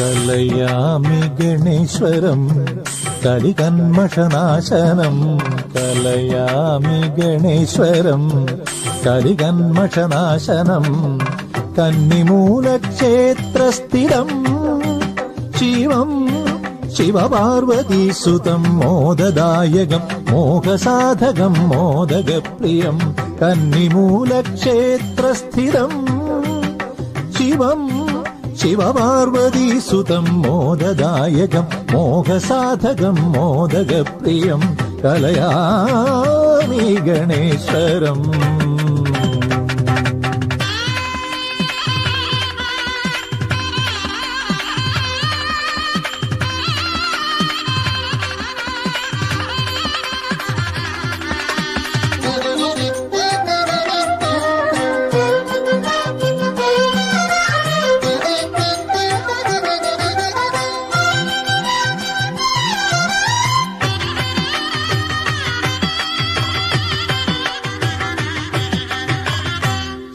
കലയാമി ഗണേശ്വരം കലികന്മഷനാശനം കലയാമി ഗണേശ്വരം കലികന്മഷനാശനം കന്നിമൂലക്ഷേത്രസ്ഥിരം ശിവം ശിവപാർവതീസുതം മോദദായകം മോഹസാധകം മോദകപ്രിയം കന്നിമൂലക്ഷേത്രസ്ഥിരം ശിവം சிவபார்வதி சுதம் மோததாயகம் மோக சாதகம் மோதக பிரியம் கலையாமி கணேஸ்வரம்.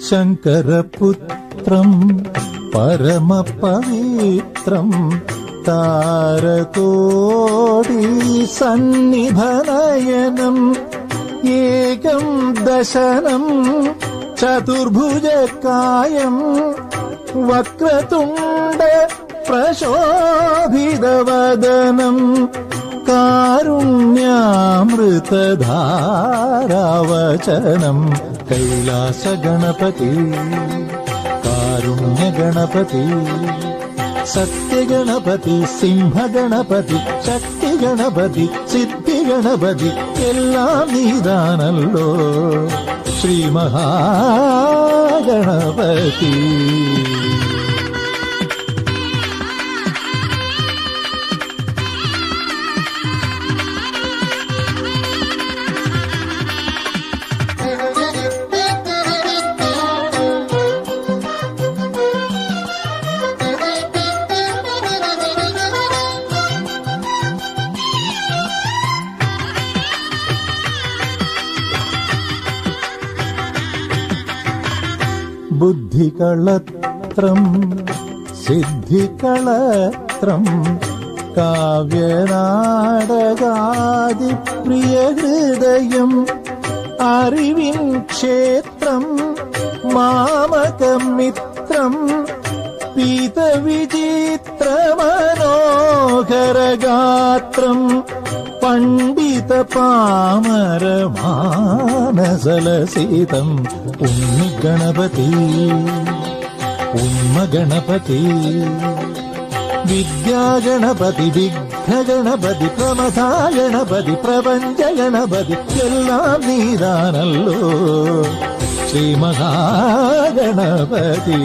ശങ്കരപുത്രം പരമപവിത്രം താരകോടി സന്നിധനയനം ഏകം ദശനം ചതുർഭുജകായം വക്രതുണ്ട പ്രശോഭിതവദനം കാരുണ്യാമൃതധാരാവചനം अमृतधारावचनं कैलासगणपति कारुण्यगणपति सत्यगणपति सिंहगणपति शक्तिगणपति सिद्धिगणपति एल्लां नीदानल्लो श्रीमहागणपति ബുദ്ധികളത്രം സിദ്ധികളത്രം കാവ്യനാടകാതിപ്രിയ ഹൃദയം അറിവിൻ ക്ഷേത്രം മാമകമിത്രം പീതവിചിത്രമനോഹരഗാത്രം சித்த பாமர மானசல சீதம். உம்மி கணபதி உம்ம கணபதி வித்யா கணபதி விக்ன கணபதி பிரமதா கணபதி பிரபஞ்ச கணபதி எல்லாம் நீதானல்லோ. ஸ்ரீ மகா கணபதி.